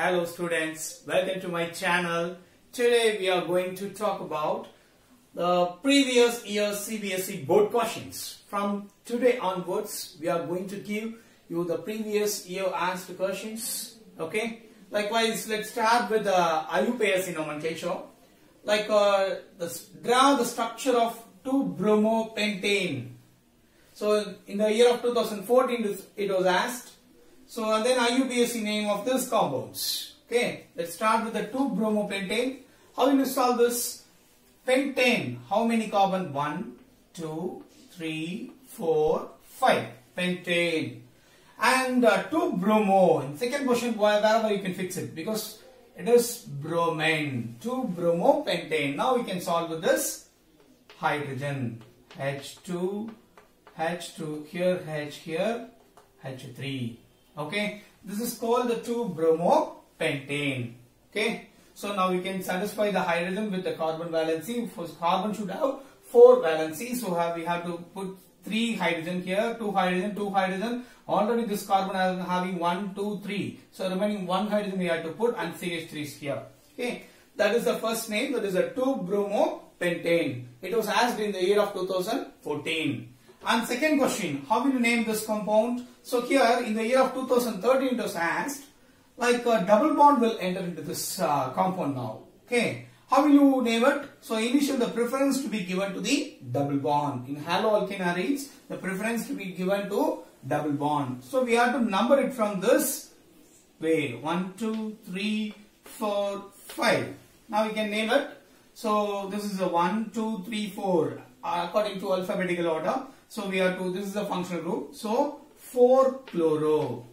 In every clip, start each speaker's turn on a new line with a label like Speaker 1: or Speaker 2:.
Speaker 1: Hello students, welcome to my channel. Today we are going to talk about the previous year CBSE board questions. From today onwards, we are going to give you the previous year asked questions. Okay. Likewise, let's start with the IUPAC nomenclature. Like uh, the, draw the structure of 2-bromopentane. So in the year of 2014, it was asked so then IUPAC name of this compounds. Okay, let's start with the 2-bromopentane. How will you solve this? Pentane, how many carbon? 1, 2, 3, 4, 5. Pentane. And uh, 2-bromo, in second question wherever you can fix it because it is bromine. 2-bromopentane. Now we can solve with this hydrogen. H2, H2 here, H here, H3 okay? This is called the 2-bromopentane okay? So now we can satisfy the hydrogen with the carbon valency. First carbon should have four valency so have, we have to put three hydrogen here two hydrogen two hydrogen already this carbon is having one two three. So remaining one hydrogen we have to put and CH3 is here. Okay? That is the first name. That is a 2-bromopentane it was asked in the year of 2014 and second question, how will you name this compound? So here in the year of 2013 it was asked, like a double bond will enter into this uh, compound now. Okay. How will you name it? So initially the preference to be given to the double bond. In haloalkanes, the preference to be given to double bond. So we have to number it from this way. 1, 2, 3, 4, 5. Now we can name it. So this is a 1, 2, 3, 4 according to alphabetical order. So we have to, this is a functional group. So 4 chloro.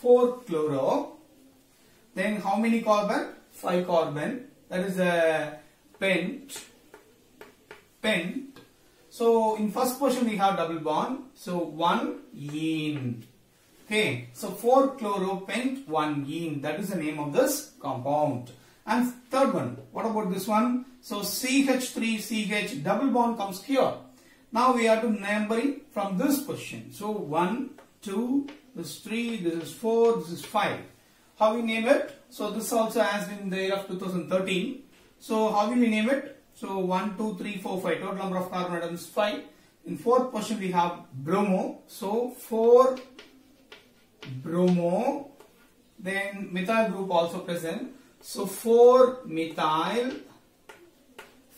Speaker 1: 4 chloro. Then how many carbon? 5 carbon. That is a pent. Pent. So in first position we have double bond. So 1 ene. Okay. So 4 chloro pent 1 ene. That is the name of this compound. And third one, what about this one? So CH3CH double bond comes here. Now we are to numbering from this position. So 1, 2, this is 3, this is 4, this is 5. How we name it? So this also has been the year of 2013. So how will we name it? So 1, 2, 3, 4, 5. Total number of carbon atoms 5. In fourth position we have bromo. So 4 bromo. Then methyl group also present. So 4 methyl.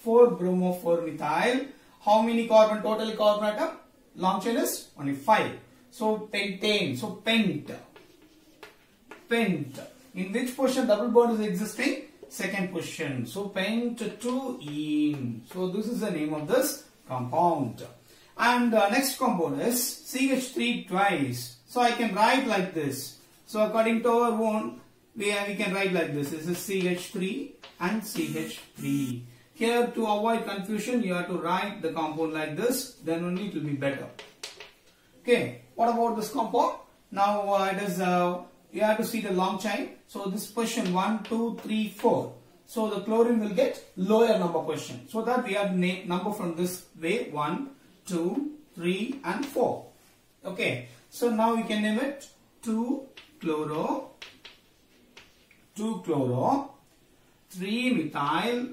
Speaker 1: 4 bromo 4 methyl. How many carbon total carbon atom? Long chain is only 5. So pentane. So pent. Pent. In which position double bond is existing? Second position. So pent 2 ene. So this is the name of this compound. And uh, next compound is CH3 twice. So I can write like this. So according to our own, we, we can write like this. This is CH3 and CH3. Here to avoid confusion, you have to write the compound like this, then only it will be better. Okay, what about this compound? Now uh, it is, uh, you have to see the long chain. So this position 1, 2, 3, 4. So the chlorine will get lower number position. So that we have number from this way 1, 2, 3 and 4. Okay, so now we can name it 2 chloro, 2 chloro, 3 methyl,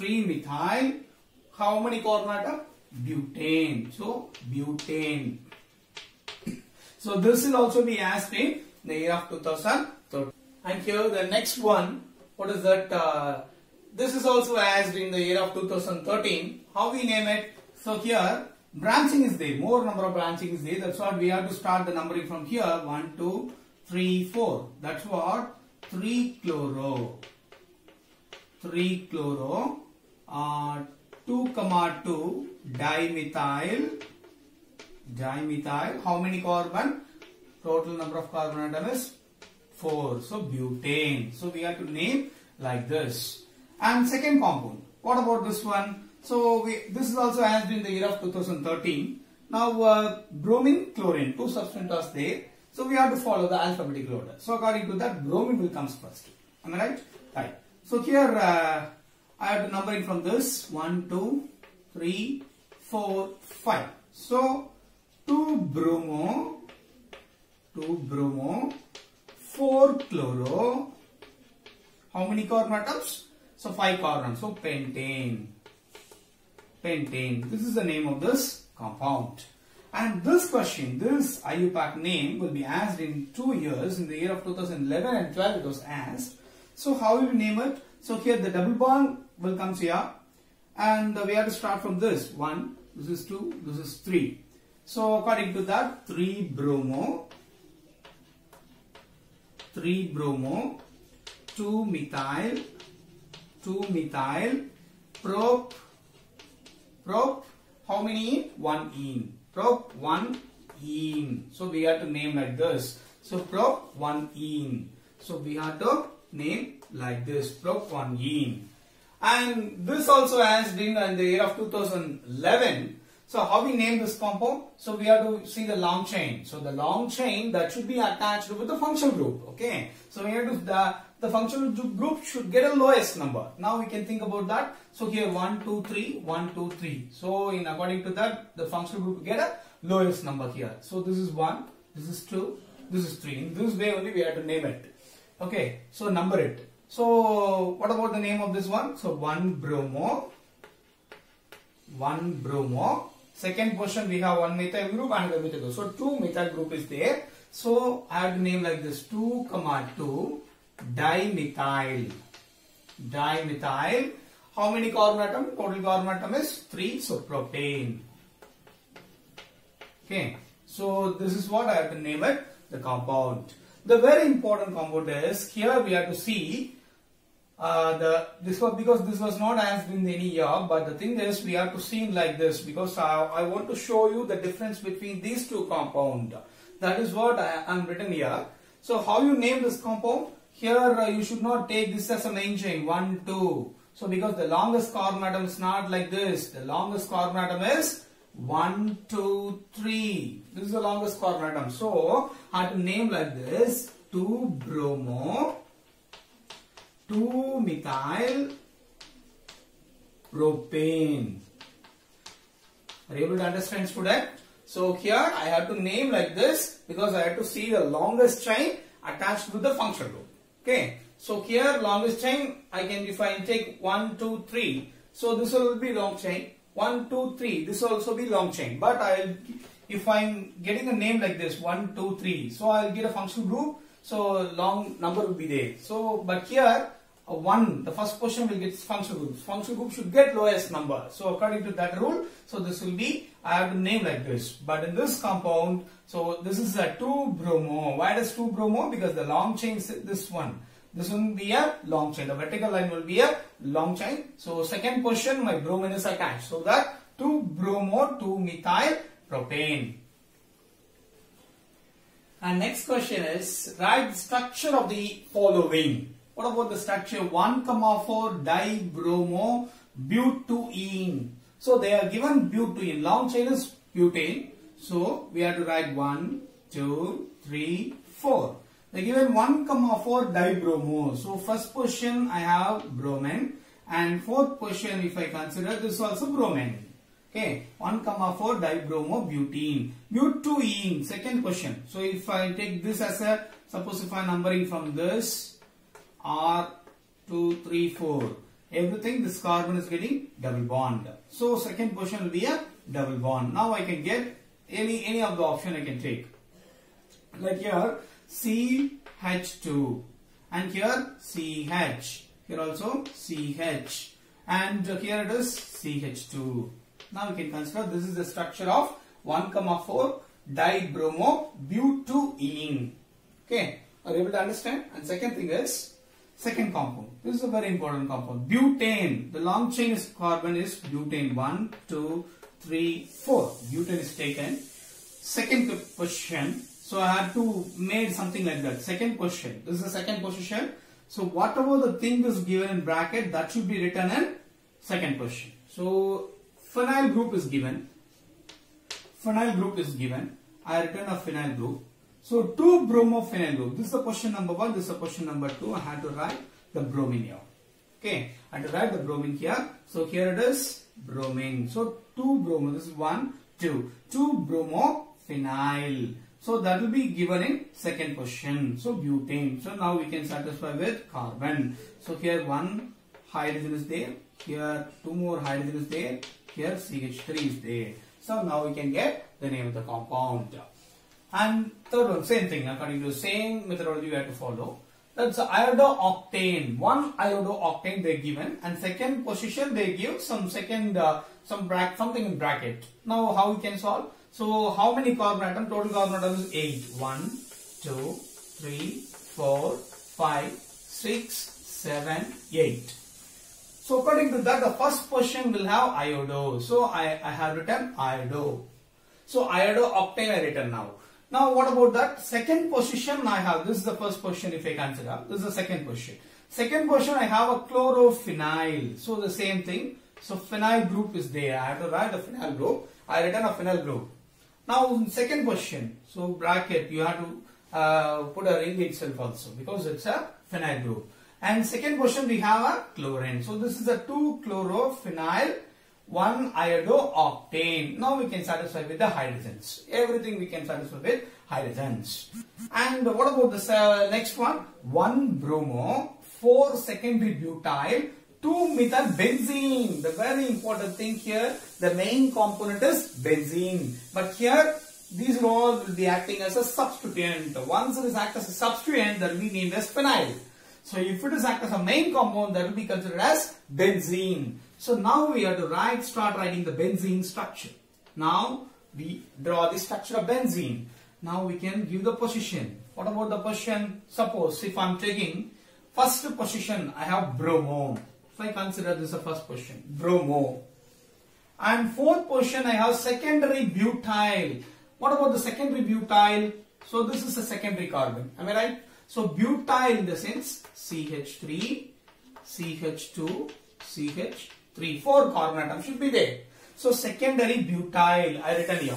Speaker 1: 3 methyl. How many carbon atom? Butane. So butane. So this will also be asked in the year of 2013. And here the next one, what is that? Uh, this is also asked in the year of 2013. How we name it? So here branching is there. More number of branching is there. That's what we have to start the numbering from here. 1, 2, 3, 4. That's what 3 chloro. 3 chloro uh, 2 comma 2 dimethyl dimethyl how many carbon? Total number of carbon atom is 4 so butane. So we have to name like this. And second compound what about this one? So we, this is also asked in the year of 2013 now uh, bromine chlorine two substances there. So we have to follow the alphabetical order. So according to that bromine will comes first. Am i right? Right. So here uh, I have to numbering from this 1, 2, 3, 4, 5. So 2 bromo 2-bromo, 4-chloro. How many carbon atoms? So 5 carbon. So pentane. Pentane. This is the name of this compound. And this question, this IUPAC name will be asked in two years. In the year of 2011 and 12 it was asked. So how will you name it? So here the double bond will come here. And uh, we have to start from this. 1, this is 2, this is 3. So according to that, 3 bromo, 3 bromo, 2 methyl, 2 methyl, prop, prop, how many? 1 ene, prop 1 ene. So we have to name like this. So prop 1 ene. So we have to name like this, prop 1 ene. And this also has been in the year of 2011 so how we name this compound? So we have to see the long chain. So the long chain that should be attached with the functional group. Okay. So we have to the the functional group should get a lowest number. Now we can think about that. So here 1, 2, 3, 1, 2, 3. So in according to that, the functional group get a lowest number here. So this is 1, this is 2, this is 3. In this way only we have to name it. Okay. So number it. So what about the name of this one? So 1 bromo, 1 bromo, Second question we have one methyl group and another methyl group. So two methyl group is there. So I have to name like this 2 comma 2 dimethyl. Dimethyl. How many carbon atom? Total carbon atom is 3. So propane. Okay. So this is what I have to name it. The compound. The very important compound is here we have to see uh, the this was because this was not asked in any year but the thing is we have to see like this because I, I want to show you the difference between these two compound. That is what I am written here. So how you name this compound? Here uh, you should not take this as a main chain 1 2 so because the longest carbon atom is not like this. The longest carbon atom is 1 2 3 this is the longest carbon atom so I have to name like this. 2 bromo 2-methyl propane. Are you able to understand student? Eh? So here I have to name like this because I have to see the longest chain attached to the function group. Okay. So here longest chain I can if I take 1, 2, 3. So this will be long chain. 1, 2, 3. This will also be long chain. But I'll if I'm getting a name like this 1, 2, 3. So I'll get a functional group. So long number will be there. So but here 1, the first question will get functional group. Functional group should get lowest number. So according to that rule, so this will be, I have to name like this. But in this compound, so this is a 2-bromo. Why does 2-bromo? Because the long chain is this one. This will be a long chain. The vertical line will be a long chain. So second question, my bromine is attached. So that 2-bromo, 2-methyl propane. And next question is, write the structure of the following. What about the structure 1 comma 4 dibromo butene? So they are given butene. Long chain is butane. So we have to write 1, 2, 3, 4. They given 1 comma 4 dibromo. So first position I have bromine and fourth position if I consider this also bromine. Okay, 1 comma 4 dibromo butene. Butene, second question. So if I take this as a, suppose if I numbering from this R 2, 3, 4. Everything this carbon is getting double bond. So second position will be a double bond. Now I can get any, any of the option I can take. Like here CH2 and here CH. Here also CH and here it is CH2. Now we can consider this is the structure of 1 comma 4 dibromo butene. Okay, are you able to understand? And second thing is Second compound. This is a very important compound. Butane. The long chain is carbon is butane. 1, 2, 3, 4. Butane is taken. Second position. So I have to made something like that. Second position. This is the second position. So whatever the thing is given in bracket that should be written in second position. So phenyl group is given. Phenyl group is given. I written a phenyl group. So 2 bromophenyl group. This is the question number 1. This is the question number 2. I had to write the bromine here. Okay. I had to write the bromine here. So here it is bromine. So 2 bromo. This is 1, 2. 2 bromophenyl. So that will be given in second question. So butane. So now we can satisfy with carbon. So here one hydrogen is there. Here two more hydrogen is there. Here CH3 is there. So now we can get the name of the compound. And third one, same thing. According to the same methodology we have to follow. That's iodo-octane. One iodo-octane they given, and second position they give some second uh, some bracket something in bracket. Now how we can solve? So how many carbon atom? Total carbon atoms is eight. One, two, three, four, five, six, seven, eight. So according to that, the first position will have iodo. So I, I have written iodo. So iodo-octane I written now. Now what about that? Second position I have, this is the first position if I consider, this is the second position. Second position I have a chlorophenyl. So the same thing. So phenyl group is there. I have to write a phenyl group. I written a phenyl group. Now second question. So bracket you have to uh, put a ring itself also because it's a phenyl group. And second question we have a chlorine. So this is a 2 chlorophenyl 1 iodo-octane. Now we can satisfy with the hydrogens. Everything we can satisfy with hydrogens. And what about this uh, next one? 1 bromo, 4 secondary butyl, 2 methyl benzene. The very important thing here, the main component is benzene. But here, these all will be acting as a substituent. Once it is act as a substituent, that will be named as phenyl. So if it is act as a main compound, that will be considered as benzene. So now we have to write, start writing the benzene structure. Now we draw the structure of benzene. Now we can give the position. What about the position? Suppose if I am taking first position, I have bromo. If I consider this a first position, bromo. And fourth position, I have secondary butyl. What about the secondary butyl? So this is a secondary carbon. Am I right? So butyl in the sense CH3, CH2, CH3. Four carbon atoms should be there. So secondary butyl I written here.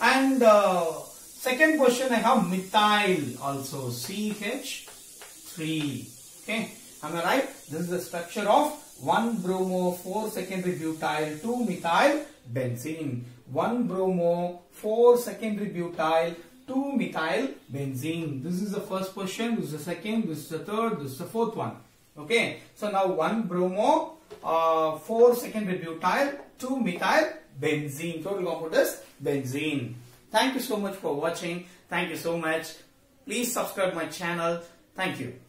Speaker 1: And uh, second question I have methyl also CH3. Okay. Am I right? This is the structure of 1 bromo 4 secondary butyl 2 methyl benzene. 1 bromo 4 secondary butyl 2 methyl benzene. This is the first question, this is the second, this is the third, this is the fourth one. Okay. So now 1 bromo, uh, 4 secondary butyl, 2 methyl benzene. Total compound is benzene. Thank you so much for watching. Thank you so much. Please subscribe my channel. Thank you.